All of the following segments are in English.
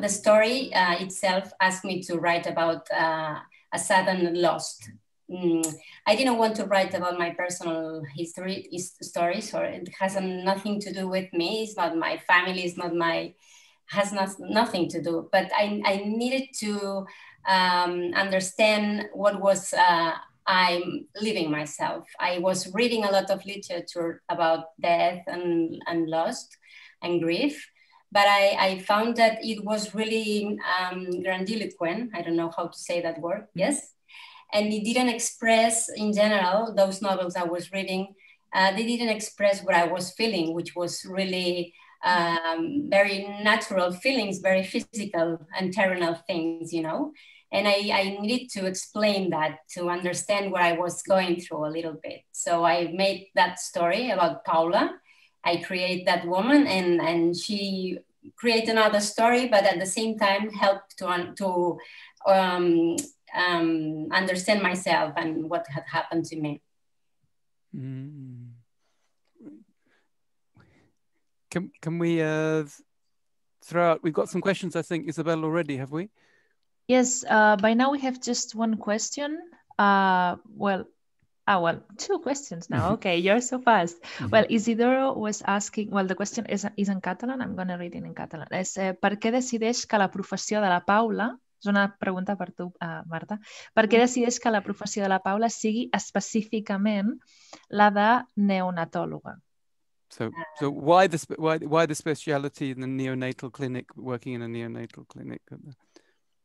the story uh, itself asked me to write about uh, a sudden loss. Mm, I didn't want to write about my personal history stories, or it has nothing to do with me. It's not my family. It's not my has not, nothing to do. But I, I needed to um, understand what was uh, I'm living myself. I was reading a lot of literature about death and, and loss and grief, but I, I found that it was really um, grandiloquent. I don't know how to say that word. Mm-hmm. Yes. And it didn't express, in general, those novels I was reading, uh, they didn't express what I was feeling, which was really um, very natural feelings, very physical and terrenal things, you know. And I, I needed to explain that to understand what I was going through a little bit. So I made that story about Paula. I create that woman and, and she create another story, but at the same time help to, to um, um, understand myself and what had happened to me. Mm. Can can we uh, throw out? We've got some questions, I think, Isabel already. Have we? Yes. Uh, by now we have just one question. Uh, well, ah, well, two questions now. Okay, you're so fast. Mm -hmm. Well, Isidoro was asking. Well, the question is is in Catalan. I'm gonna read it in Catalan. És eh, per què decideix que la professió de la Paula és una pregunta per tu, uh, Marta. Per què mm. decideix que la professió de la Paula sigui específicament la de neonatòloga? So, so why the why why the speciality in the neonatal clinic, working in a neonatal clinic?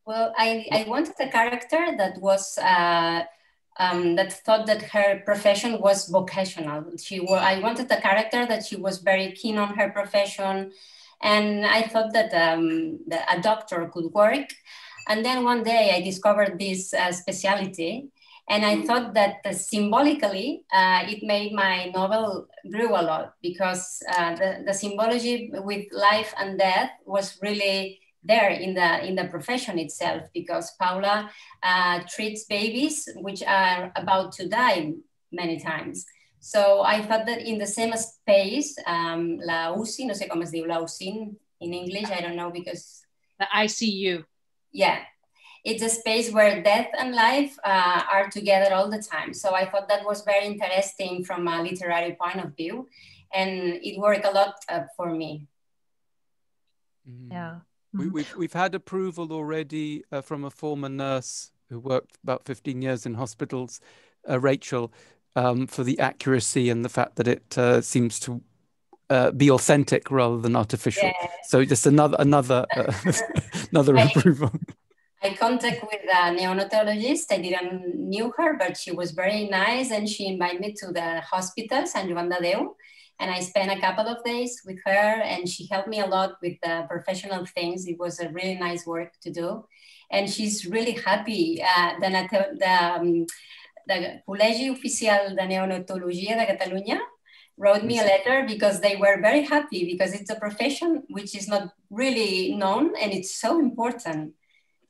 Well, I, I wanted a character that was uh, um, that thought that her profession was vocational. She I wanted a character that she was very keen on her profession, and I thought that, um, that a doctor could work. And then one day I discovered this uh, specialty and I thought that uh, symbolically, uh, it made my novel grew a lot because uh, the, the symbology with life and death was really there in the in the profession itself because Paula uh, treats babies which are about to die many times. So I thought that in the same space, um, la UCI, no sé cómo es diu la UCI in English, I don't know because the ICU. Yeah, it's a space where death and life uh, are together all the time. So I thought that was very interesting from a literary point of view, and it worked a lot uh, for me. Mm. Yeah. We, have we've, we've had approval already uh, from a former nurse who worked about 15 years in hospitals, uh, Rachel, um, for the accuracy and the fact that it uh, seems to uh, be authentic rather than artificial. Yeah. So just another another uh, another I, approval. I contact with a neonatologist. I didn't knew her, but she was very nice, and she invited me to the hospital, Sant Joan de Déu, and I spent a couple of days with her, and she helped me a lot with the professional things. It was a really nice work to do, and she's really happy. Uh, the, the, um, the Col·legi Oficial de Neonatologia de Catalunya wrote me a letter because they were very happy because it's a profession which is not really known and it's so important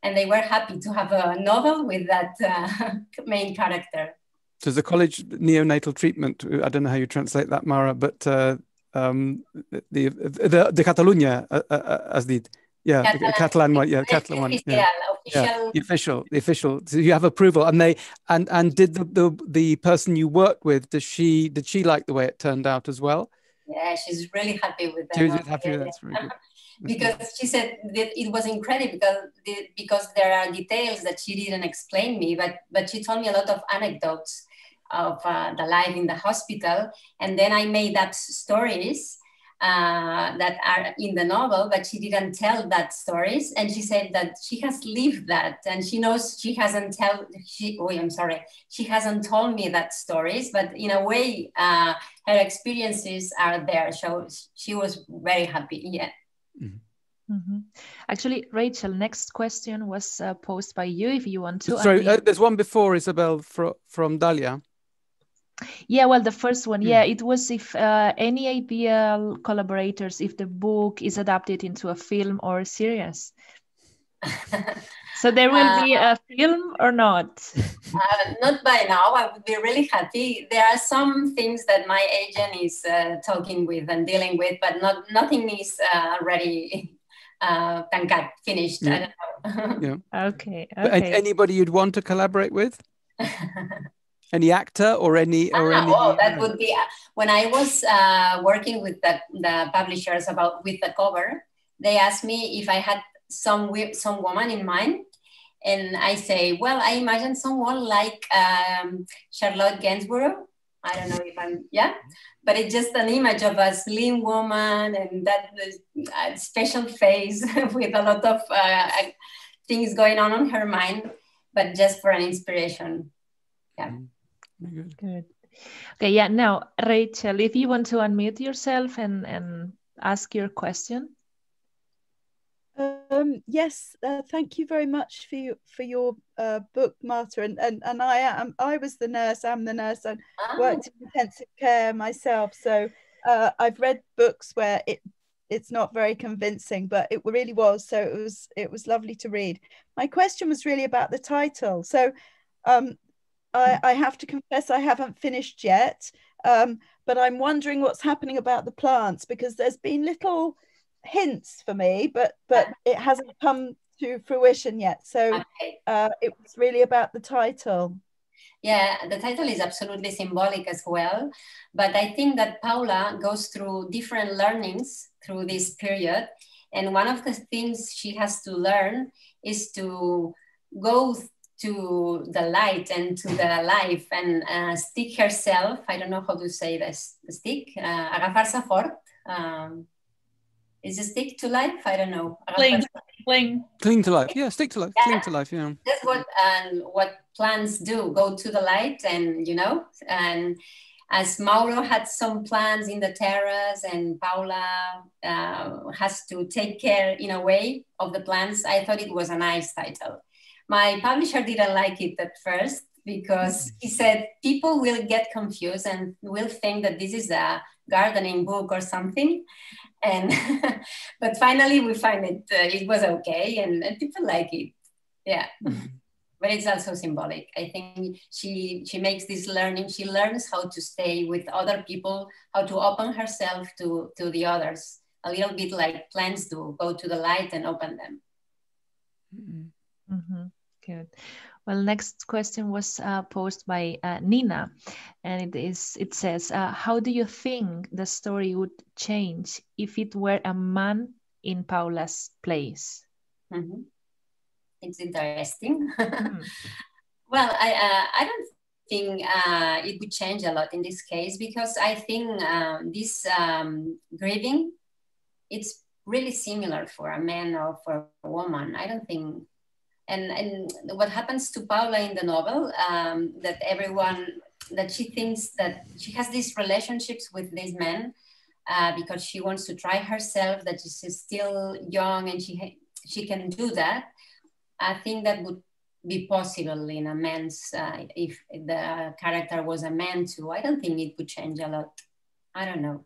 and they were happy to have a novel with that uh, main character. So the college neonatal treatment, I don't know how you translate that, Mara, but uh, um, the, the, the Catalunya, uh, uh, uh as the, yeah, Catalan, Catalan one, yeah, Catalan one, yeah. Official. yeah, the official, the official. So you have approval, and they, and and did the, the the person you worked with, does she did she like the way it turned out as well? Yeah, she's really happy with that. She was happy with. That's really good. because she said that it was incredible because, because there are details that she didn't explain me, but, but she told me a lot of anecdotes of uh, the life in the hospital. And then I made up stories uh, that are in the novel, but she didn't tell that stories. And she said that she has lived that and she knows she hasn't tell, she, oh, I'm sorry, she hasn't told me that stories, but in a way, uh, her experiences are there. So she was very happy. Yeah. Mm-hmm. mm-hmm. Actually, Rachel, next question was uh, posed by you. If you want to, sorry, uh, there's one before Isabel from from Dalia. Yeah, well, the first one, yeah, it was if uh, any APL collaborators, if the book is adapted into a film or a series. so there will be uh, a film or not? Uh, not by now. I would be really happy. There are some things that my agent is uh, talking with and dealing with, but not nothing is uh, already uh, tancat, finished. Yeah. I don't know. yeah. Okay. okay. anybody you'd want to collaborate with? Any actor or any or ah, any oh, that would be uh, when i was uh, working with the, the publishers about with the cover they asked me if i had some some woman in mind. And i say well i imagine someone like um, charlotte gainsbourg i don't know if i'm yeah. But it's just an image of a slim woman and that uh, special face with a lot of uh, things going on on her mind but just for an inspiration. Yeah. Mm. Good. Good. Okay, yeah. Now, Rachel, if you want to unmute yourself and, and ask your question. Um, yes, uh, thank you very much for you, for your uh, book, Marta. And, and and I am I was the nurse. I'm the nurse. and oh. worked in intensive care myself. So uh, I've read books where it it's not very convincing, but it really was. So it was it was lovely to read. My question was really about the title. So um, I, I have to confess I haven't finished yet, um, but I'm wondering what's happening about the plants because there's been little hints for me, but but it hasn't come to fruition yet. So uh, it was really about the title. Yeah, the title is absolutely symbolic as well. But I think that Paula goes through different learnings through this period. And one of the things she has to learn is to go to the light and to the life and uh, stick herself. I don't know how to say this. Stick, uh, agafarse fort. Um, is it stick to life? I don't know. Cling, cling. Cling to life. Yeah, stick to life. Yeah. Cling to life. Yeah. That's what um, what plants do. Go to the light, and you know, and as Mauro had some plants in the terrace, and Paula uh, has to take care in a way of the plants. I thought it was a nice title my publisher didn't like it at first because he said people will get confused and will think that this is a gardening book or something. And but finally we find it uh, it was okay and, and, people like it. Yeah. Mm-hmm. but it's also symbolic. I think she she makes this learning. She learns how to stay with other people how to open herself to to the others. A little bit like plants do go to the light and open them. Mm-hmm. Mm-hmm. Good. Well, next question was uh, posed by uh, Nina, and it is. It says, uh, "How do you think the story would change if it were a man in Paula's place?" Mm-hmm. It's interesting. mm. well, I uh, I don't think uh, it would change a lot in this case because I think uh, this um, grieving, it's really similar for a man or for a woman. I don't think and and what happens to Paula in the novel um, that everyone that she thinks that she has these relationships with these men uh, because she wants to try herself that she's still young and she she can do that I think that would be possible in a man's uh, if the character was a man too. I don't think it would change a lot. I don't know.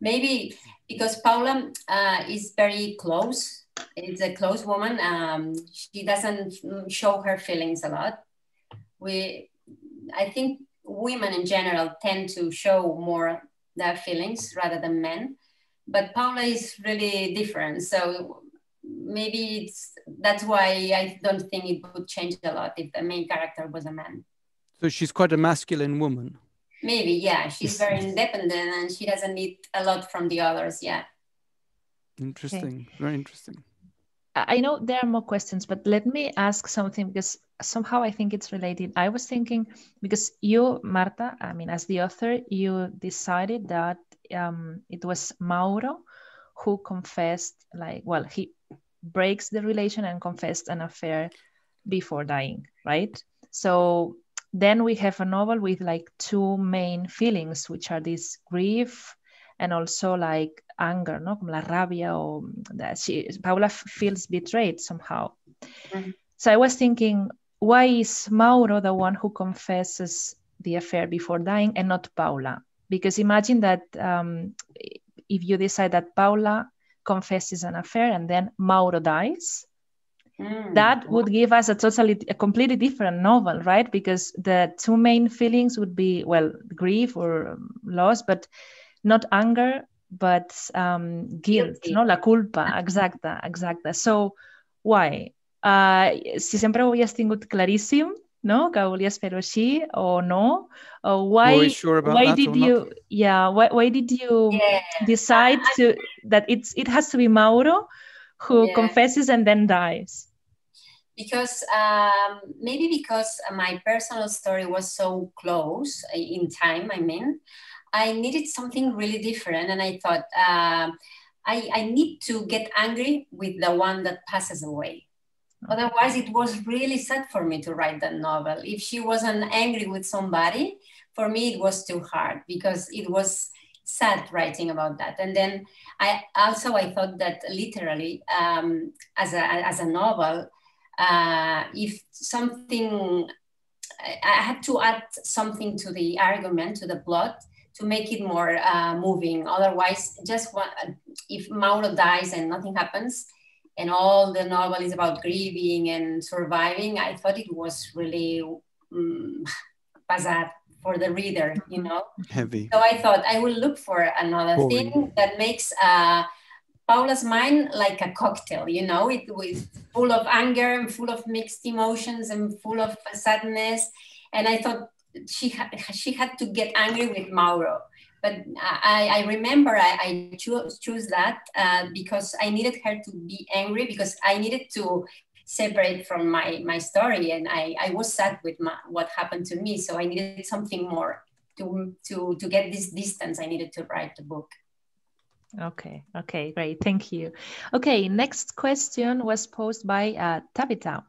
Maybe because Paula uh, is very close is a close woman. Um, she doesn't show her feelings a lot. We, I think women in general tend to show more their feelings rather than men. But Paula is really different. So maybe it's that's why I don't think it would change a lot if the main character was a man. So she's quite a masculine woman. Maybe, yeah. She's very independent and she doesn't need a lot from the others. Yeah. Interesting. Okay. Very interesting. I know there are more questions, but let me ask something because somehow I think it's related. I was thinking because you, Marta, I mean, as the author, you decided that um, it was Mauro who confessed, like, well, he breaks the relation and confessed an affair before dying, right? So then we have a novel with like two main feelings, which are this grief and also like anger, ¿no? Como la rabia o that she, Paula feels betrayed somehow. Mm-hmm. So I was thinking, why is Mauro the one who confesses the affair before dying and not Paula? Because imagine that um, if you decide that Paula confesses an affair and then Mauro dies, Mm. That would give us a totally, a completely different novel, right? Because the two main feelings would be, well, grief or loss, but not anger but um, guilt, Guilty. no? La culpa, exacte, exacte. So, why? Uh, si sempre ho havies tingut claríssim, no? Que volies fer-ho així o no? Or why sure why did you not? yeah why, why did you yeah. decide to that it's it has to be Mauro who yeah. confesses and then dies? because um, maybe because my personal story was so close uh, in time i mean i needed something really different and i thought uh, I, I need to get angry with the one that passes away. Otherwise it was really sad for me to write that novel. If she wasn't angry with somebody for me it was too hard because it was sad writing about that. And then i also i thought that literally um, as, a, as a novel uh, if something, I had to add something to the argument, to the plot, to make it more uh, moving. Otherwise, just one, if Mauro dies and nothing happens, and all the novel is about grieving and surviving, I thought it was really um, for the reader, you know. Heavy. So I thought I will look for another thing that makes uh, Paula's mind like a cocktail, you know, it was full of anger and full of mixed emotions and full of sadness. And I thought she had, she had to get angry with Mauro. But I, I remember I, I chose, choose that uh, because I needed her to be angry because I needed to separate from my, my story. And I, I was sad with my, what happened to me. So I needed something more to, to, to get this distance. I needed to write the book. Okay, okay, great. Thank you. Okay, next question was posed by uh, Tabitha.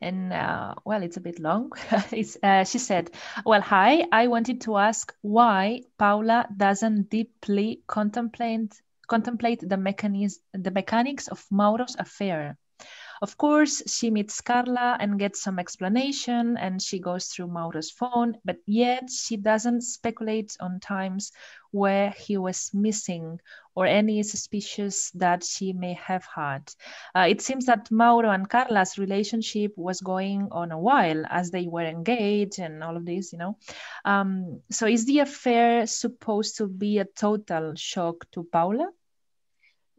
And uh, well, it's a bit long. uh, she said, Well, hi, I wanted to ask why Paula doesn't deeply contemplate contemplate the mechanism the mechanics of Mauro's affair. Of course, she meets Carla and gets some explanation and she goes through Mauro's phone, but yet she doesn't speculate on times where he was missing or any suspicions that she may have had. Uh, it seems that Mauro and Carla's relationship was going on a while as they were engaged and all of this, you know. Um, so is the affair supposed to be a total shock to Paula?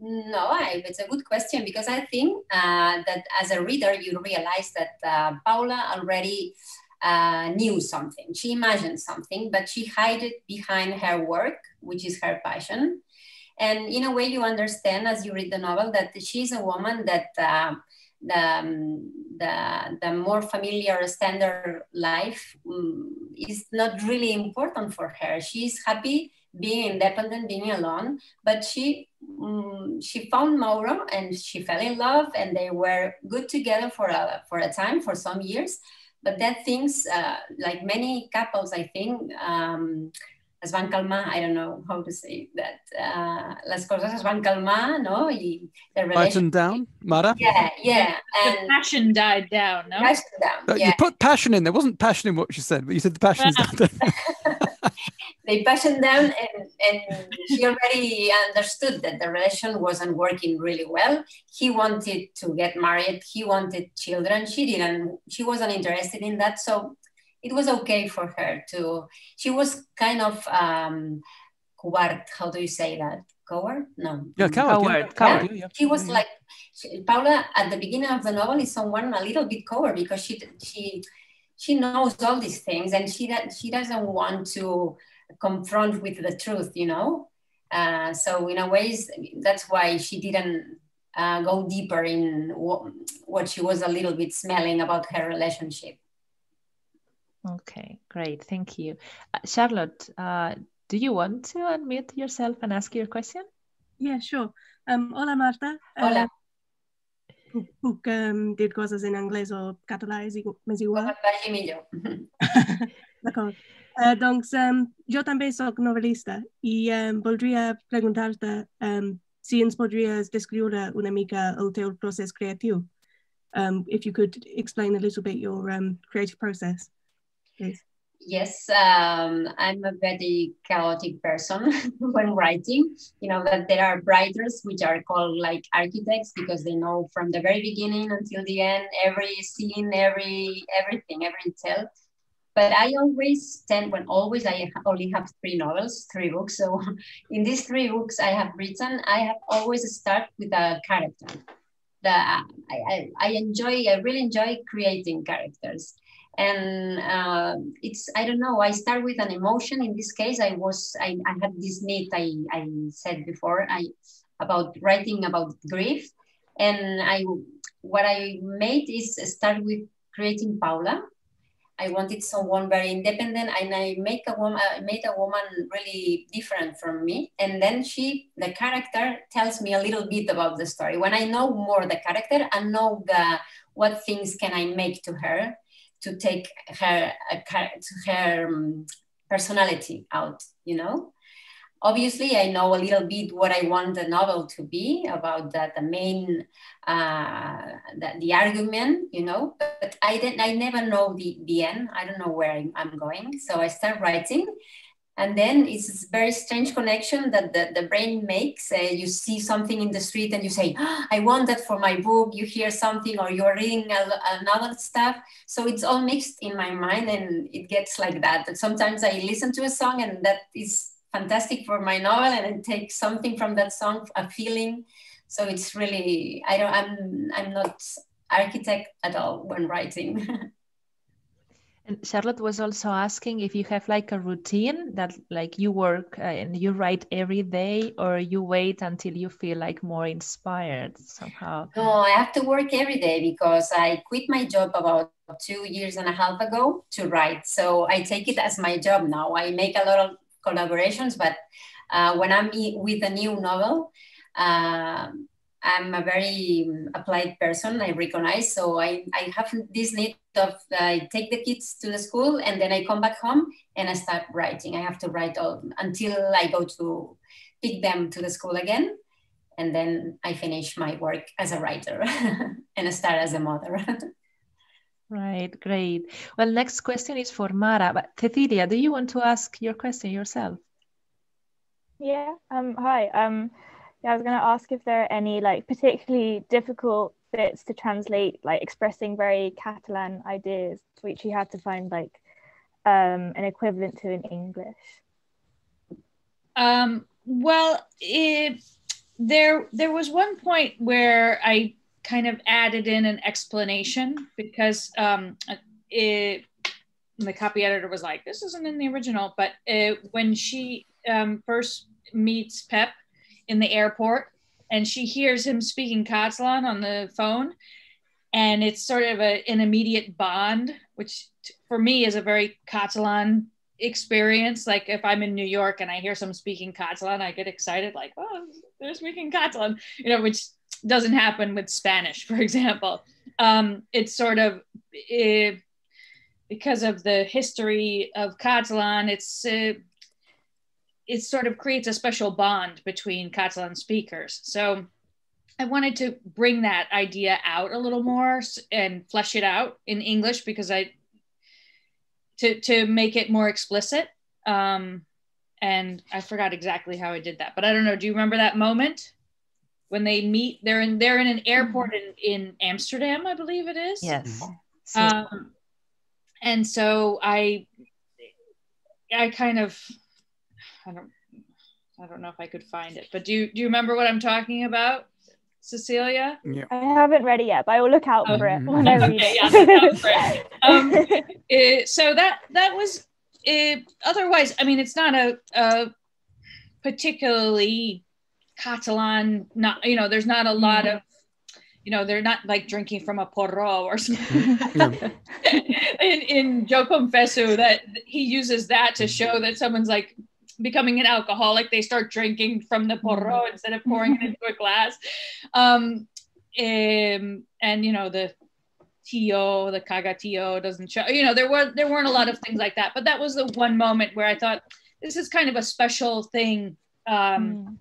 No, I, it's a good question because I think uh, that as a reader, you realize that uh, Paula already uh, knew something. She imagined something, but she hid it behind her work, which is her passion. And in a way, you understand as you read the novel that she's a woman that uh, the, um, the, the more familiar standard life um, is not really important for her. She's happy being independent, being alone. But she um, she found Mauro and she fell in love, and they were good together for a for a time, for some years. But that things, uh, like many couples, I think. Um, es van calmar, I don't know how to say that, uh, les coses es van calmar, no? I the relationship... down, Mara? Yeah, yeah. And the passion died down, no? Passion down, yeah. You put passion in, there wasn't passion in what you said, but you said the passion's died they passioned down and, and he already understood that the relation wasn't working really well. He wanted to get married. He wanted children. She didn't she wasn't interested in that. So it was okay for her to she was kind of um coward. How do you say that? Coward? No. Yeah coward, coward, yeah. coward. Yeah. she was like she, paula at the beginning of the novel is someone a little bit coward because she she she knows all these things and she she doesn't want to confront with the truth, you know. Uh, so in a ways, that's why she didn't uh, go deeper in what, what she was a little bit smelling about her relationship. Okay, great, thank you, uh, Charlotte. Uh, do you want to unmute yourself and ask your question? Yeah, sure. Um, hola, Marta. Hola. Uh, puc um, dir coses en anglès o català, és igual, més igual? Com et vagi millor. D'acord. Uh, um, jo també sóc novel·lista i um, voldria preguntar-te um, si una mica el teu if you could explain a little bit your creative process, please. Yes, um, I'm a very chaotic person when writing. You know that there are writers which are called like architects because they know from the very beginning until the end every scene, every everything, every detail but I always tend, when always I only have three novels, three books. So in these three books I have written, I have always start with a character. That I, I, enjoy, I really enjoy creating characters. And uh, it's, I don't know, I start with an emotion. In this case, I was, I, I had this need I, I said before, I about writing about grief. And I, what I made is start with creating Paula, I wanted someone very independent, and I make a woman I made a woman really different from me. And then she, the character, tells me a little bit about the story. When I know more the character, I know the what things can I make to her to take her to her um, personality out. You know obviously i know a little bit what i want the novel to be about that the main uh, the, the argument you know but i didn't i never know the, the end. I don't know where i'm going. So i start writing and then it's this very strange connection that the, the brain makes uh, you see something in the street and you say oh, i want that for my book. You hear something or you're reading a, another stuff. So it's all mixed in my mind and it gets like that. that sometimes i listen to a song and that is fantastic for my novel and it takes something from that song, a feeling. So it's really, I don't, I'm, I'm not architect at all when writing. and Charlotte was also asking if you have like a routine that like you work uh, and you write every day or you wait until you feel like more inspired somehow. No, I have to work every day because I quit my job about two years and a half ago to write. So I take it as my job now. I make a lot of collaborations, but uh, when I'm with a new novel, uh, I'm a very applied person, I recognize. So I, I have this need of I take the kids to the school and then I come back home and I start writing. I have to write all until I go to pick them to the school again. And then I finish my work as a writer and I start as a mother. Right, great. Well, next question is for Mara. But Cecilia, do you want to ask your question yourself? Yeah. Um. Hi. Um. Yeah, I was going to ask if there are any like particularly difficult bits to translate, like expressing very Catalan ideas, which you had to find like um, an equivalent to in English. Um. Well, it, there there was one point where I kind of added in an explanation because um, it, the copy editor was like, this isn't in the original, but it, when she um, first meets Pep in the airport and she hears him speaking Catalan on the phone, and it's sort of a, an immediate bond, which for me is a very Catalan experience. Like if I'm in New York and I hear someone speaking Catalan, I get excited, like, oh, they're speaking Catalan, you know, which doesn't happen with Spanish, for example. Um, it's sort of it, because of the history of Catalan, it's uh, it sort of creates a special bond between Catalan speakers. So I wanted to bring that idea out a little more and flesh it out in English because I to to make it more explicit. Um, and I forgot exactly how I did that, but I don't know. Do you remember that moment? When they meet they're in they're in an airport in, in amsterdam i believe it is. Yes. Um, and so i i kind of i don't i don't know if i could find it but do you do you remember what i'm talking about cecilia? Yeah. i haven't read it yet but i will look out for it when i read it, yeah, um, it, so that that was it, otherwise i mean it's not a, a particularly Catalan, not you know, there's not a lot mm-hmm. of you know, they're not like drinking from a porró or something. in, in Jo confesso, that he uses that to show that someone's like becoming an alcoholic. They start drinking from the porró mm-hmm. instead of pouring it into a glass. Um, um, and you know the tio, the cagatió doesn't show. You know, there were there weren't a lot of things like that, but that was the one moment where I thought this is kind of a special thing. Um, mm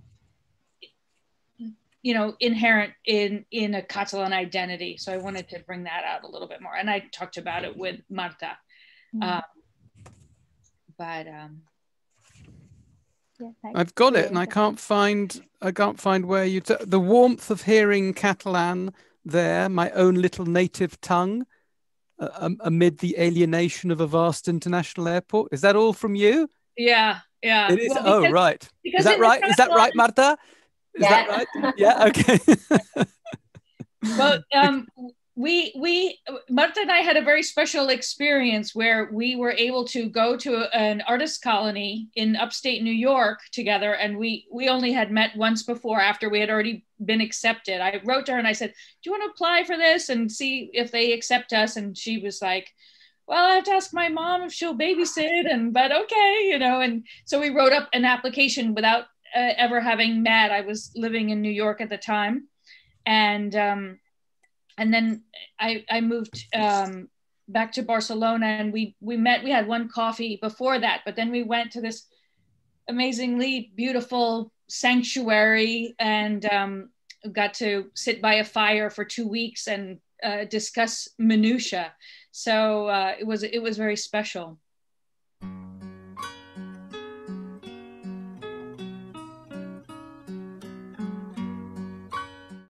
you know inherent in in a Catalan identity. So I wanted to bring that out a little bit more, and I talked about it with Marta. Mm-hmm. Um, but um, yeah, I've got it, and I can't find I can't find where you t- the warmth of hearing Catalan there, my own little native tongue. uh, amid the alienation of a vast international airport. Is that all from you? Yeah, yeah. It is. Well, oh, because, oh, right. Is that right? Is that right, Marta? Is yeah. that right? Yeah. Okay. well, um, we we Marta and I had a very special experience where we were able to go to an artist colony in upstate New York together, and we we only had met once before after we had already been accepted. I wrote to her and I said, "Do you want to apply for this and see if they accept us?" And she was like, "Well, I have to ask my mom if she'll babysit," and but okay, you know. And so we wrote up an application without uh, ever having met. I was living in New York at the time, and. Um, and then I, I moved um, back to Barcelona and we we met we had one coffee before that but then we went to this amazingly beautiful sanctuary and um, got to sit by a fire for two weeks and uh, discuss minutia so uh, it was it was very special